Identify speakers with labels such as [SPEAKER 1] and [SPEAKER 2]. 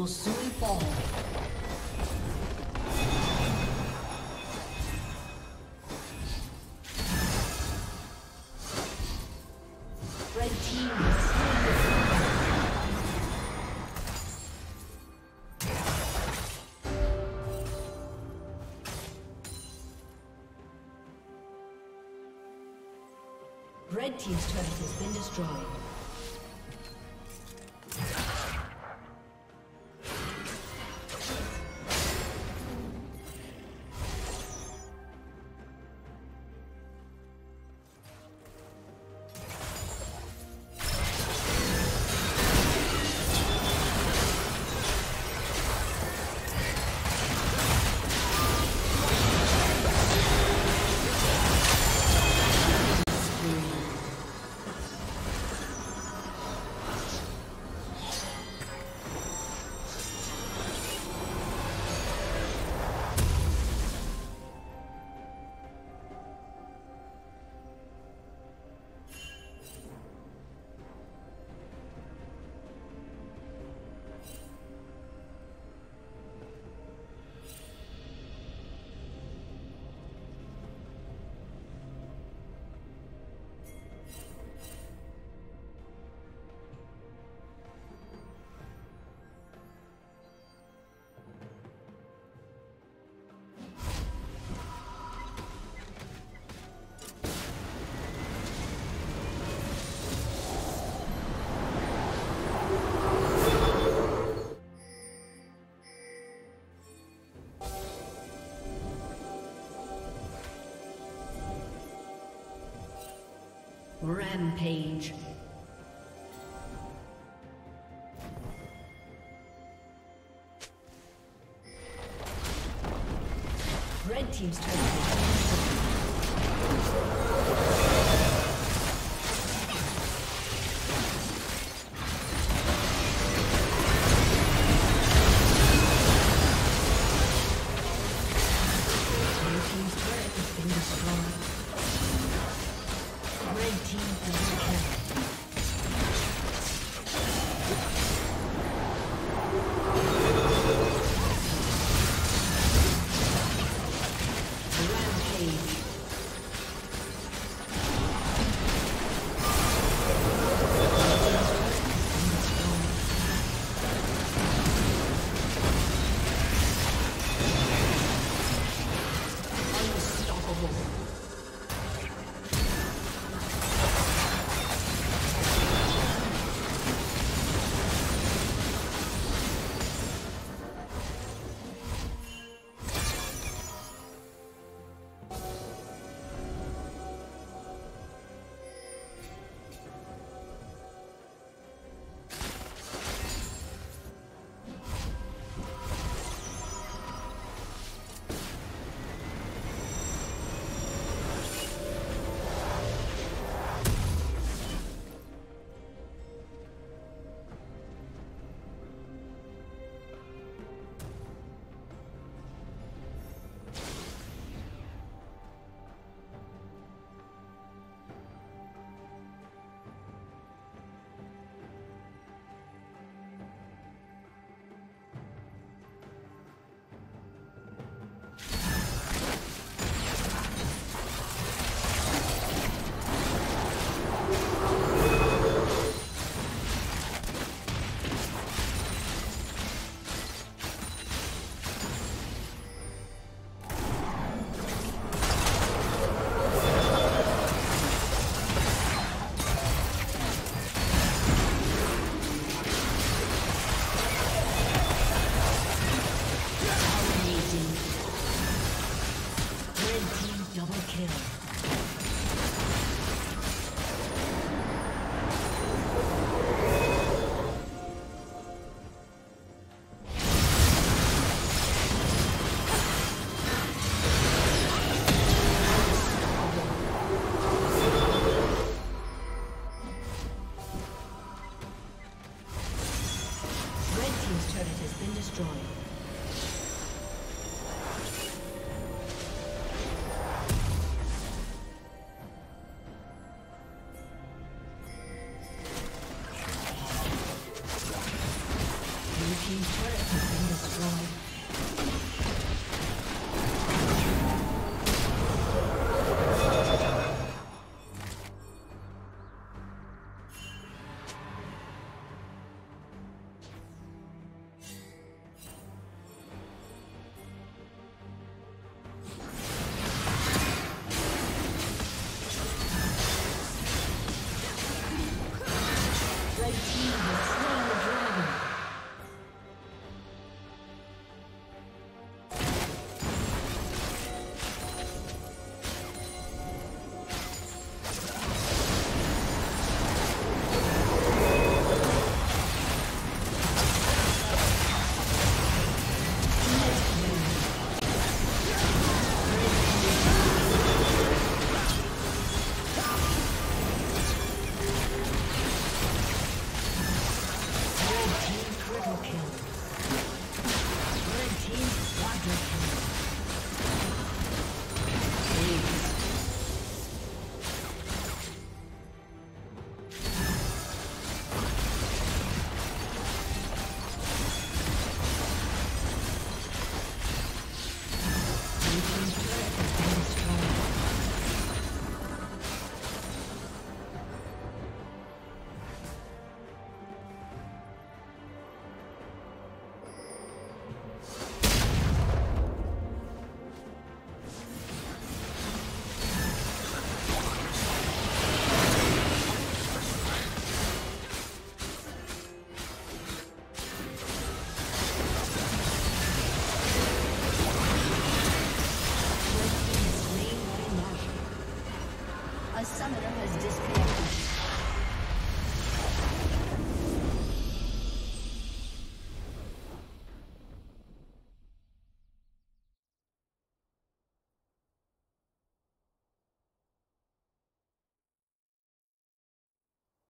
[SPEAKER 1] will soon fall. Red team Red Team's turret has been destroyed. Rampage.